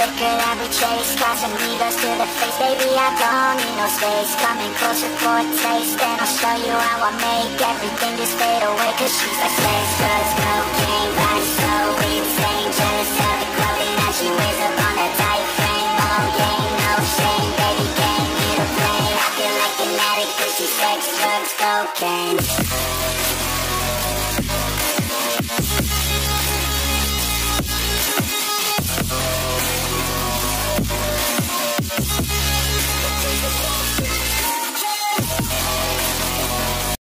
liquor that we chase Got some egos to the face. Baby, I don't need no space. Coming closer for a taste And I'll show you how I make Everything just fade away Cause she's like space Drugs, cocaine, body so insane. Jealous of the clothing that she wears up on that tight frame. Oh yeah, no shame Baby, came here to play I feel like an addict Cause she's sex, drugs, cocaine